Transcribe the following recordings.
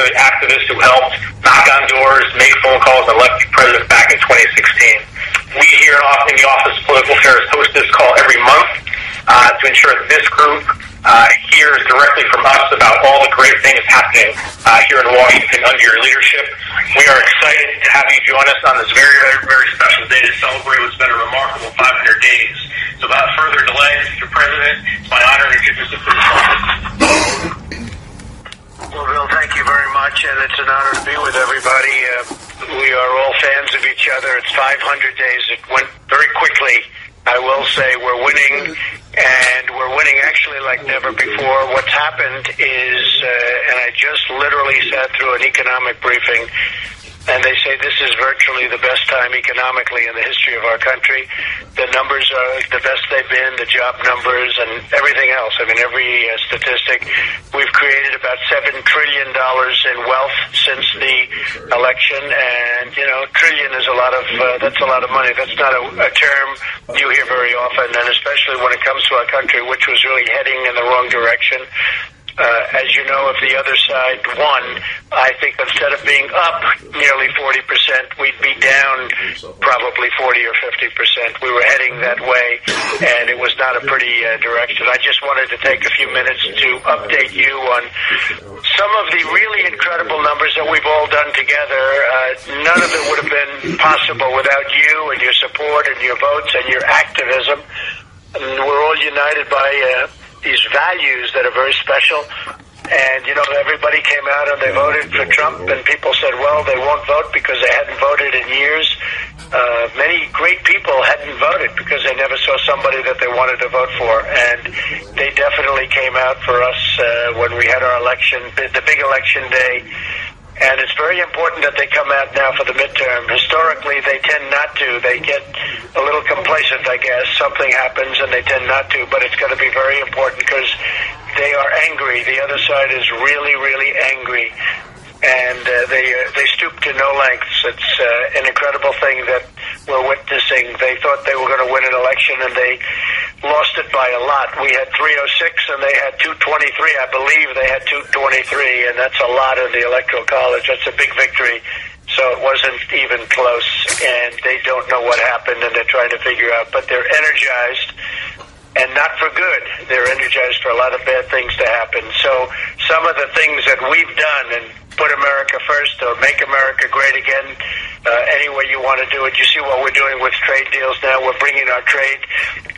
They're activists who helped knock on doors, make phone calls, and elect the president back in 2016. We here in the Office of Political Affairs host this call every month uh, to ensure that this group uh, hears directly from us about all the great things happening uh, here in Washington under your leadership. We are excited to have you join us on this very, very, very special day to celebrate what's been a remarkable 500 days. So without further delay, Mr. President, it's my honor to introduce you to the Well, Bill, thank you very much, and it's an honor to be with everybody. Uh, we are all other. It's 500 days. It went very quickly. I will say we're winning, and we're winning actually like never before. What's happened is, uh, and I just literally sat through an economic briefing and they say this is virtually the best time economically in the history of our country. The numbers are the best they've been, the job numbers and everything else. I mean, every uh, statistic. We've created about seven trillion dollars in wealth since the election, and you know, trillion is a lot of uh, that's a lot of money. That's not a, a term you hear very often, and especially when it comes to our country, which was really heading in the wrong direction. Uh, as you know, if the other side won, I think instead of being up nearly 40%, we'd be down probably 40 or 50%. We were heading that way, and it was not a pretty uh, direction. I just wanted to take a few minutes to update you on some of the really incredible numbers that we've all done together. Uh, none of it would have been possible without you and your support and your votes and your activism. And we're all united by uh, these values that are very special. And, you know, everybody came out and they voted for Trump, and people said, well, they won't vote because they hadn't voted in years. Uh, many great people hadn't voted because they never saw somebody that they wanted to vote for. And they definitely came out for us uh, when we had our election, the big election day and it's very important that they come out now for the midterm. Historically, they tend not to. They get a little complacent, I guess. Something happens and they tend not to, but it's going to be very important because they are angry. The other side is really, really angry. And uh, they uh, they stoop to no lengths. It's uh, an incredible thing that we're witnessing. They thought they were going to win an election, and they lost it by a lot. We had 306 and they had 223. I believe they had 223, and that's a lot in the Electoral College. That's a big victory. So it wasn't even close, and they don't know what happened, and they're trying to figure out. But they're energized, and not for good. They're energized for a lot of bad things to happen. So some of the things that we've done and put America first or make America great again, uh, any way you want to do it. You see what we're doing with trade deals now. We're bringing our trade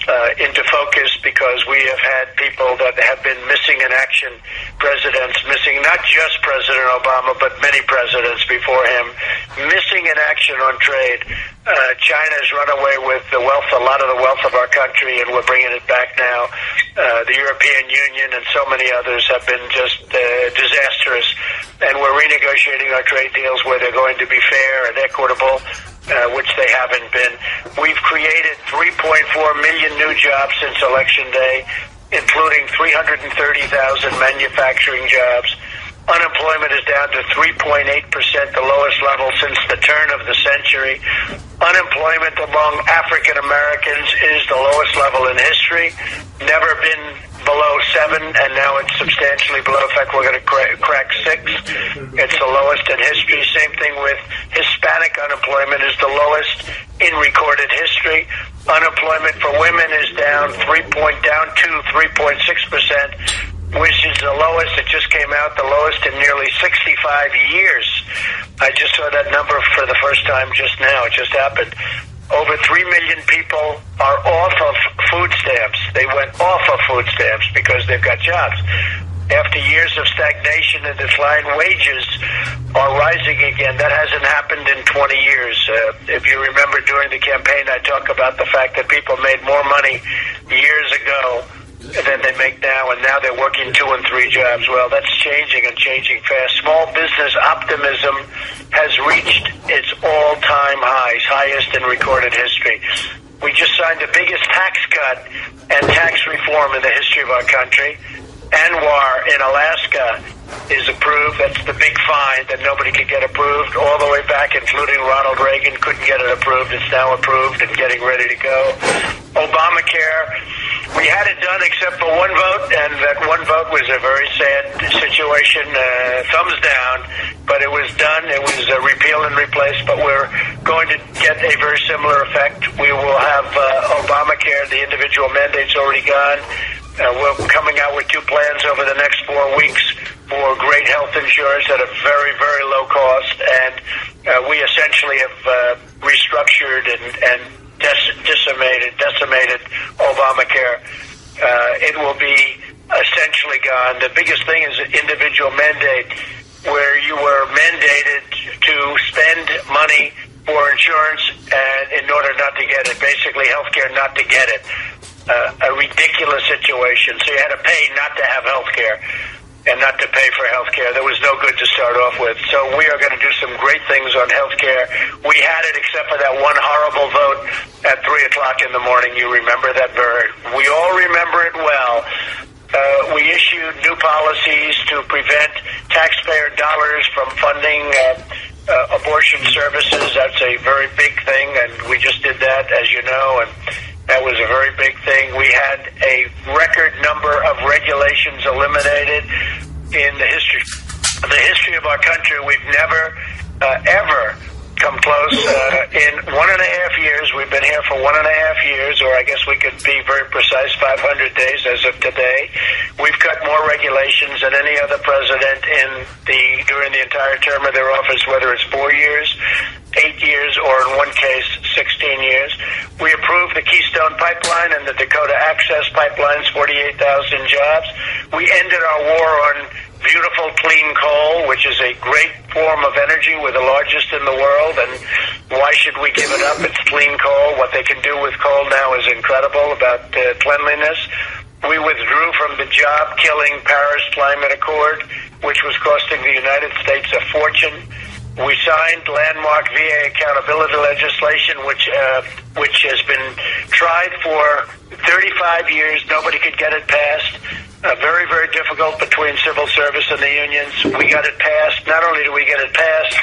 uh, into focus because we have had people that have been missing in action, presidents missing, not just President Obama, but many presidents before him, missing in action on trade. Uh, China has run away with the wealth, a lot of the wealth of our country, and we're bringing it back now. Uh, the European Union and so many others have been just uh, disastrous, and we're renegotiating our trade deals where they're going to be fair and equitable, uh, which they haven't been. We've created 3.4 million new jobs since Election Day, including 330,000 manufacturing jobs. Unemployment is down to 3.8%, the lowest level since the turn of the century. Unemployment among African Americans is the lowest level in history. Never been below seven, and now it's substantially below. In fact, we're going to cra- crack six. It's the lowest in history. Same thing with Hispanic unemployment is the lowest in recorded history. Unemployment for women is down three point down to three point six percent which is the lowest. It just came out the lowest in nearly 65 years. I just saw that number for the first time just now. It just happened. Over 3 million people are off of food stamps. They went off of food stamps because they've got jobs. After years of stagnation and decline, wages are rising again. That hasn't happened in 20 years. Uh, if you remember during the campaign, I talk about the fact that people made more money years ago than they make now, and now they're working two and three jobs. Well, that's changing and changing fast. Small business optimism has reached its all-time highs, highest in recorded history. We just signed the biggest tax cut and tax reform in the history of our country. ANWR in Alaska is approved. That's the big fine that nobody could get approved all the way back, including Ronald Reagan couldn't get it approved. It's now approved and getting ready to go. Obamacare, we had it done except for one vote, and that one vote was a very sad situation. Uh, thumbs down, but it was done. It was a repeal and replace, but we're going to get a very similar effect. We will have uh, Obamacare, the individual mandates already gone. Uh, we're coming out with two plans over the next four weeks for great health insurance at a very, very low cost. And uh, we essentially have uh, restructured and, and decimated, decimated Obamacare. Uh, it will be essentially gone. The biggest thing is individual mandate where you were mandated to spend money for insurance and in order not to get it. Basically, healthcare not to get it uh, a ridiculous situation. So you had to pay not to have health care and not to pay for health care. There was no good to start off with. So we are going to do some great things on health care. We had it except for that one horrible vote at 3 o'clock in the morning. You remember that very. We all remember it well. Uh, we issued new policies to prevent taxpayer dollars from funding uh, uh, abortion services. That's a very big thing, and we just did that, as you know. And that was a very big thing. We had a record number of regulations eliminated in the history the history of our country. We've never uh, ever come close. Uh, in one and a half years, we've been here for one and a half years, or I guess we could be very precise, 500 days as of today. We've cut more regulations than any other president in the during the entire term of their office, whether it's four years, eight years, or in one case, 16 years. We approved the Keystone Pipeline and the Dakota Access Pipelines, 48,000 jobs. We ended our war on beautiful clean coal, which is a great form of energy. We're the largest in the world, and why should we give it up? It's clean coal. What they can do with coal now is incredible about uh, cleanliness. We withdrew from the job killing Paris Climate Accord, which was costing the United States a fortune. We signed landmark VA accountability legislation, which uh, which has been tried for 35 years. Nobody could get it passed. Uh, very, very difficult between civil service and the unions. We got it passed. Not only do we get it passed,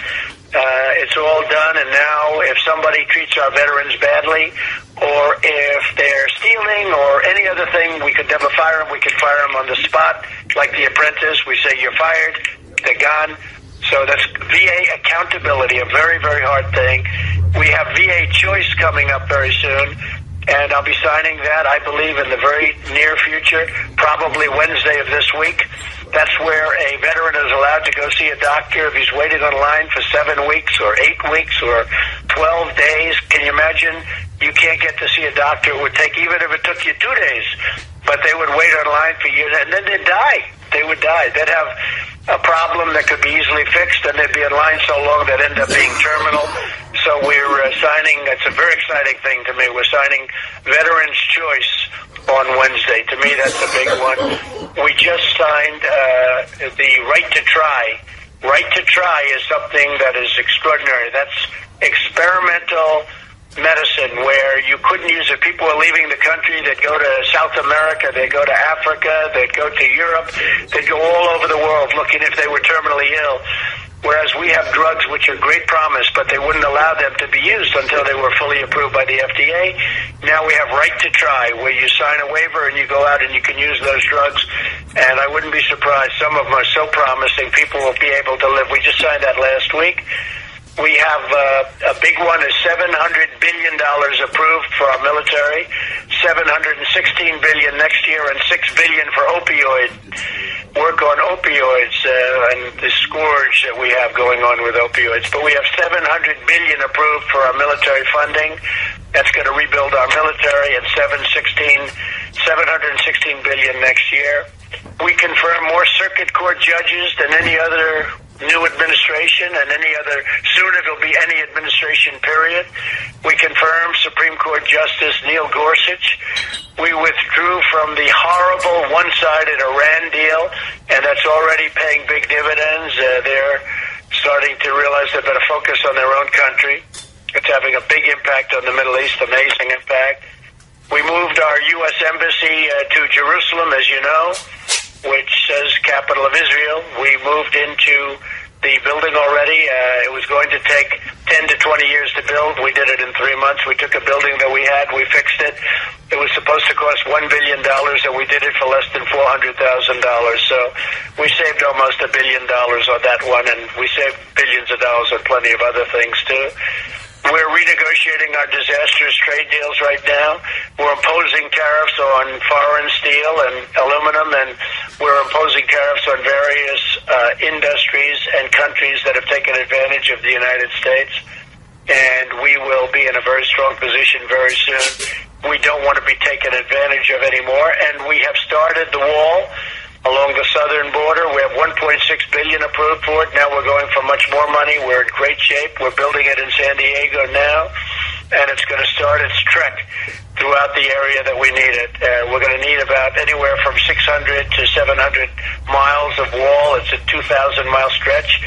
uh, it's all done. And now, if somebody treats our veterans badly, or if they're stealing, or any other thing, we could never fire them. We could fire them on the spot, like the apprentice. We say you're fired. They're gone. So that's VA accountability, a very, very hard thing. We have VA choice coming up very soon and I'll be signing that, I believe, in the very near future, probably Wednesday of this week. That's where a veteran is allowed to go see a doctor if he's waiting on line for seven weeks or eight weeks or 12 days. Can you imagine? You can't get to see a doctor. It would take, even if it took you two days, but they would wait on line for years and then they'd die. They would die. They'd have a problem that could be easily fixed, and they'd be in line so long they'd end up being terminal. So we're uh, signing. It's a very exciting thing to me. We're signing Veterans Choice on Wednesday. To me, that's a big one. We just signed uh, the Right to Try. Right to Try is something that is extraordinary. That's experimental medicine where you couldn't use it. People are leaving the country. They'd go to South America. They'd go to Africa. They'd go to Europe. They'd go all over the world looking if they were terminally ill. Whereas we have drugs which are great promise, but they wouldn't allow them to be used until they were fully approved by the FDA. Now we have right to try, where you sign a waiver and you go out and you can use those drugs. And I wouldn't be surprised. Some of them are so promising. People will be able to live. We just signed that last week. We have uh, a big one is $700 billion approved for our military, 716 billion next year, and 6 billion for opioid work on opioids uh, and the scourge that we have going on with opioids. But we have 700 billion approved for our military funding. That's going to rebuild our military at 716, 716 billion next year. We confirm more circuit court judges than any other new administration and any other, soon it'll be any administration period. We confirm Supreme Court Justice Neil Gorsuch. We withdrew from the horrible one-sided Iran deal, and that's already paying big dividends. Uh, they're starting to realize they better focus on their own country. It's having a big impact on the Middle East, amazing impact. We moved our U.S. Embassy uh, to Jerusalem, as you know which capital of Israel. We moved into the building already. Uh, it was going to take 10 to 20 years to build. We did it in three months. We took a building that we had, we fixed it. It was supposed to cost $1 billion, and we did it for less than $400,000. So we saved almost a billion dollars on that one, and we saved billions of dollars on plenty of other things, too. We're renegotiating our disastrous trade deals right now. We're imposing tariffs on foreign steel and aluminum, and we're imposing tariffs on various uh, industries and countries that have taken advantage of the United States. And we will be in a very strong position very soon. We don't want to be taken advantage of anymore, and we have started the wall along the southern border. We have 1.6 billion approved for it. Now we're going for much more money. We're in great shape. We're building it in San Diego now, and it's going to start its trek throughout the area that we need it. Uh, we're going to need about anywhere from 600 to 700 miles of wall. It's a 2,000 mile stretch,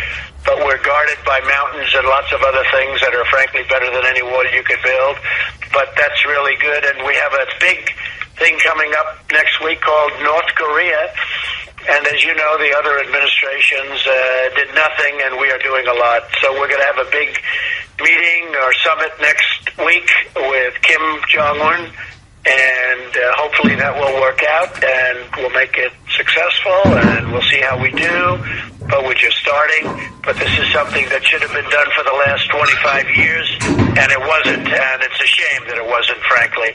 but we're guarded by mountains and lots of other things that are frankly better than any wall you could build. But that's really good, and we have a big thing coming up next week called North Korea. And as you know, the other administrations uh, did nothing, and we are doing a lot. So we're going to have a big meeting or summit next week with Kim Jong Un, and uh, hopefully that will work out, and we'll make it successful, and we'll see how we do. But we're just starting. But this is something that should have been done for the last 25 years, and it wasn't. And it's a shame that it wasn't, frankly.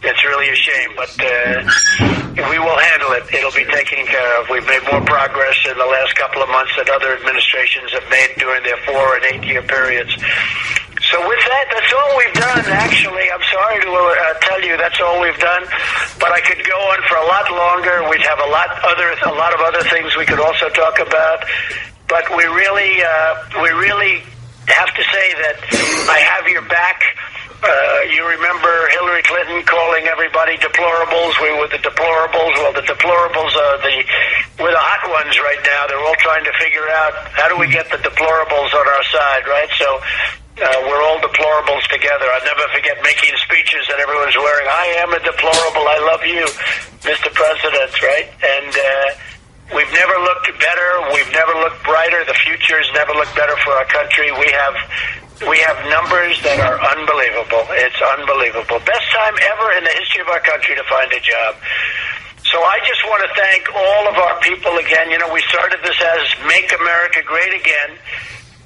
It's really a shame, but uh, we will handle it. It'll be taken care of. We've made more progress in the last couple of months than other administrations have made during their four and eight year periods. So with that, that's all we've done. Actually, I'm sorry to uh, tell you that's all we've done, but I could go on for a lot longer. We'd have a lot other, a lot of other things we could also talk about. But we really, uh, we really have to say that I have your back. Uh, you remember Hillary Clinton calling everybody deplorables. We were the deplorables. Well, the deplorables are the we're the hot ones right now. They're all trying to figure out how do we get the deplorables on our side, right? So uh, we're all deplorables together. I'll never forget making speeches that everyone's wearing. I am a deplorable. I love you, Mr. President, right? And uh, we've never looked better. We've never looked brighter. The future has never looked better for our country. We have we have numbers that are unbelievable. It's unbelievable. Best time ever in the history of our country to find a job. So I just want to thank all of our people again. You know, we started this as Make America Great Again,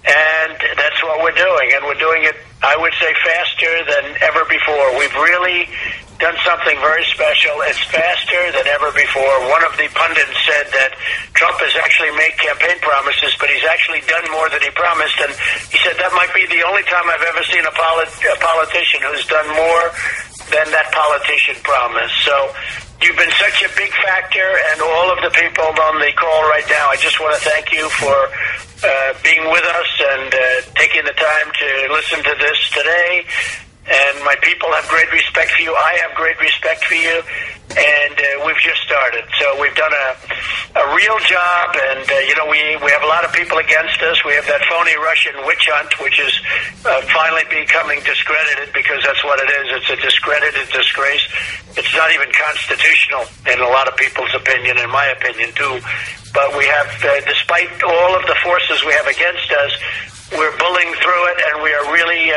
and that's what we're doing. And we're doing it, I would say, faster than ever before. We've really done something very special. It's faster than ever before. One of the pundits said that Trump has actually made campaign promises, but he's actually done more than he promised. And he said that might be the only time I've ever seen a, polit- a politician who's done more than that politician promised. So you've been such a big factor, and all of the people on the call right now, I just want to thank you for being with us and uh, taking the time to listen to this today and my people have great respect for you. I have great respect for you, and uh, we've just started. So we've done a a real job, and uh, you know we we have a lot of people against us. We have that phony Russian witch hunt, which is uh, finally becoming discredited because that's what it is. It's a discredited disgrace. It's not even constitutional in a lot of people's opinion, in my opinion too. But we have, uh, despite all of the forces we have against us, we're bullying through it, and we are really.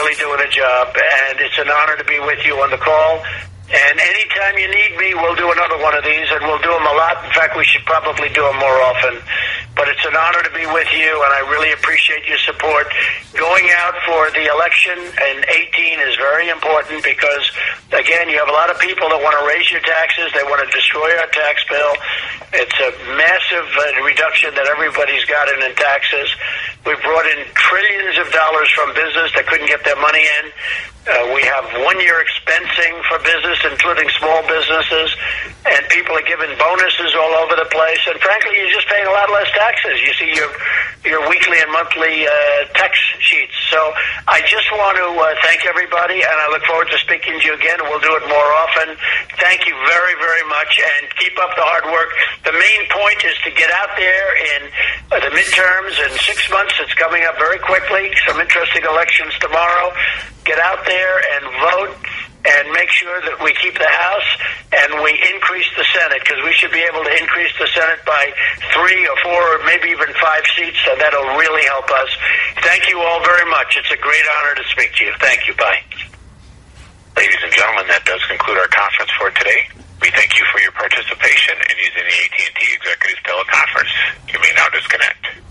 Really doing a job, and it's an honor to be with you on the call. And anytime you need me, we'll do another one of these, and we'll do them a lot. In fact, we should probably do them more often. But it's an honor to be with you, and I really appreciate your support. Going out for the election in 18 is very important because, again, you have a lot of people that want to raise your taxes. They want to destroy our tax bill. It's a massive uh, reduction that everybody's gotten in taxes. We've brought in trillions of dollars from business that couldn't get their money in. Uh, we have one-year expensing for business, including small businesses, and people are given bonuses all over the place. And frankly, you're just paying a lot less taxes. You see your your weekly and monthly uh, tax sheets. So I just want to uh, thank everybody, and I look forward to speaking to you again. We'll do it more often. Thank you very, very much, and keep up the hard work. The main point is to get out there in uh, the midterms in six months. It's coming up very quickly. Some interesting elections tomorrow. Get out there and vote and make sure that we keep the House and we increase the Senate because we should be able to increase the Senate by three or four or maybe even five seats. So that'll really help us. Thank you all very much. It's a great honor to speak to you. Thank you. Bye. Ladies and gentlemen, that does conclude our conference for today. We thank you for your participation in using the AT&T Executive Teleconference. You may now disconnect.